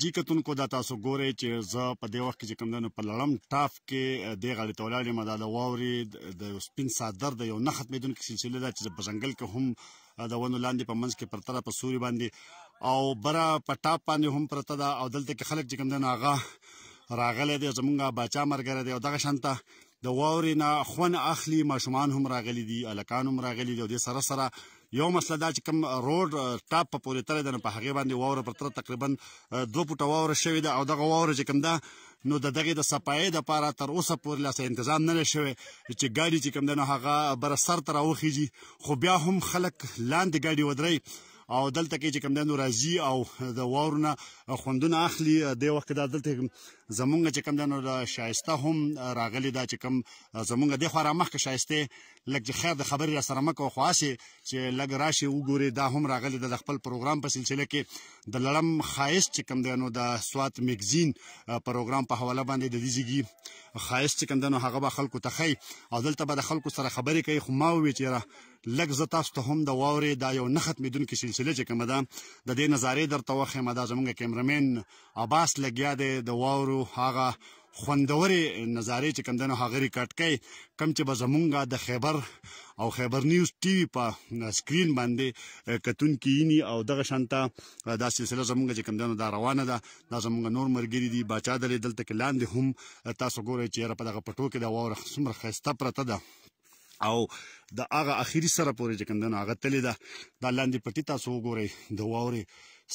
جی کتونکو دا تاسو ګورئ چې زه په دې وخت کې چې کوم دنو په لړم ټاف کې د غړې تولاړې مدا د واوري د یو سپین صادر د یو نه ختمېدونکو سلسله ده چې په ځنګل کې هم د ونو لاندې په منځ کې پر طرف په سوري باندې او برا په ټاپ باندې هم پرته ده او دلته کې خلک چې کوم دنو هغه راغله دي زمونږه بچا مرګره دي او دغه شانته د واورې نه خون اخلي ماشومان هم راغلي دي الکان هم راغلي دي او د سره سره یو مسله دا چې کوم روډ ټاپ په پورې تر دنه په هغه باندې واوره پر تر تقریبا دوه پټه واوره شوې ده او دغه واوره چې کوم ده نو د دغه د صفای د پاره تر اوسه پورې لا څه تنظیم نه لشوي چې ګاډي چې کوم ده نو هغه بر سر تر اوخیږي خو بیا هم خلک لاندې ګاډي ودرې او دلته کې چې کوم دنو راځي او د وورونه خوندونه اخلي د وخت کې دلته زمونږ چې کوم دنو د شایسته هم راغلي دا چې کوم زمونږ د خورا مخ کې شایسته لکه چې خیر د خبرې را سره مکو خواسي چې لګ راشي وګوري دا هم راغلي د خپل پروګرام په سلسله کې د لړم خایس چې کوم دنو د سوات میگزین پروګرام په حواله باندې د دې زیږي خایس چې کوم دنو هغه به خلکو ته خي او دلته به د خلکو سره خبرې کوي خو ما وی چې لږ زه تاسو ته هم د واورې دا یو نه ختمېدونکې سلسله چې کومه ده د دې نظارې درته وښیم دا زمونږ کیمرمین عباس لګیا دی د واورو هغه خوندورې نظارې چې کوم دنو هغه ریکارډ کړي کم چې به زمونږه د خیبر او خیبر نیوز ټي وي په سکرین باندې کتون کینی او دغه شانته دا سلسله زمونږ چې کوم دنو دا روانه ده دا زمونږ نور مرګري دي بچا دلې دلته کې لاندې هم تاسو ګورئ چې را په دغه پټو کې دا واور څومره خسته پرته ده او د هغه اخیری سره پورې چې کمدنو هغه تللی ده دا لاندې پټی تاسو وګورئ د واورې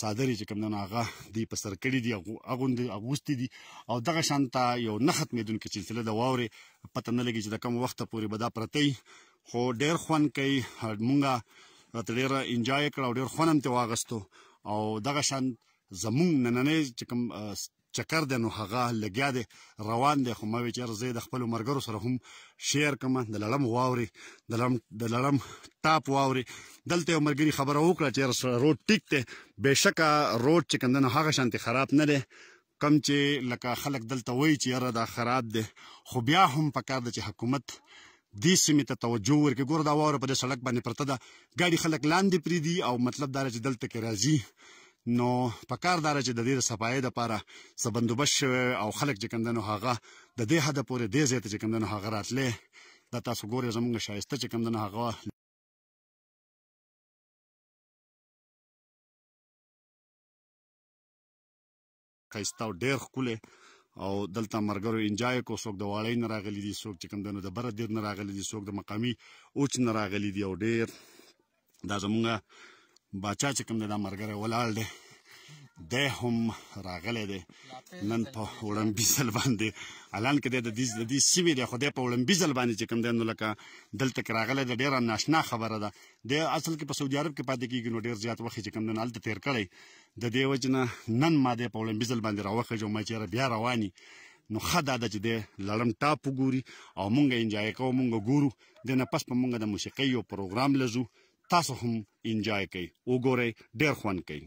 صادرې چې کمدنو هغه دی په سر کړی دی اغوندې اغوستې دي او دغه شانته یو نه ختمېدونکې سلسله د واورې پته نه لګي چې د کوم وخت پورې به دا پرته خو ډېر خوند کوي مونږه راته ډېر انجوای کړ او ډېر خوند هم ته واغستو او دغه شان زمونږ نننې چې کوم چکر دی نو هغه لګیا دی روان دی خو ما وی چیر زه د خپل مرګرو سره هم شیر کوم د لړم واوري د لړم د لړم ټاپ واوري دلته یو مرګري خبره وکړه چیر روډ ټیک دی بهشکه روډ چې کندنه هغه شانتي خراب نه دی کم چې لکه خلک دلته وایي چې یاره دا خراب دی خو بیا هم پکار دی چې حکومت دې سیمې ته توجه ورکړي ګوره دا واوره په دې سړک باندې پرته ده ګاډي خلک لاندې پریدي او مطلب دا چې دلته کې راځي نو په کار دار چې د دې صفایې د پاره څه بندوبست شوی او خلک چې کمدنو هغه د دې حد پورې دې زیات چې کمدنو هغه راتلې د تاسو ګورې زمونږ شایسته چې کمدنو هغه خایسته او ډیر ښکلی او دلته مرګرو انجای کو څوک د واړی نه راغلي دي څوک چې کوم دنو د بره دیر نه راغلي دي څوک د مقامی اوچ نه راغلي دي او ډیر دا زمونږه باچا چې کوم دا مرګره ولاړ دی د هم راغلی دی نن په وړمبي ځل باندې الان کې د دې د دې سیمې د خدای په وړمبي ځل باندې چې کوم دی نو لکه دلته کې راغلی د ډیره ناشنا خبره ده د اصل کې په سعودي عرب کې پاتې کیږي نو ډیر زیات وخت چې کوم دی نالته تیر کړی د دې وجې نه نن ما دی په وړمبي ځل باندې راوخېژو ما چېره بیا رواني نو ښه دا ده چې دی لړم ټاپ وګوري او مونږ انجای کوو مونږ ګورو د نه پس په مونږ د موسیقۍ یو پروګرام لزو تاسو هم انجای کوي وګورئ ډېر خوند کوي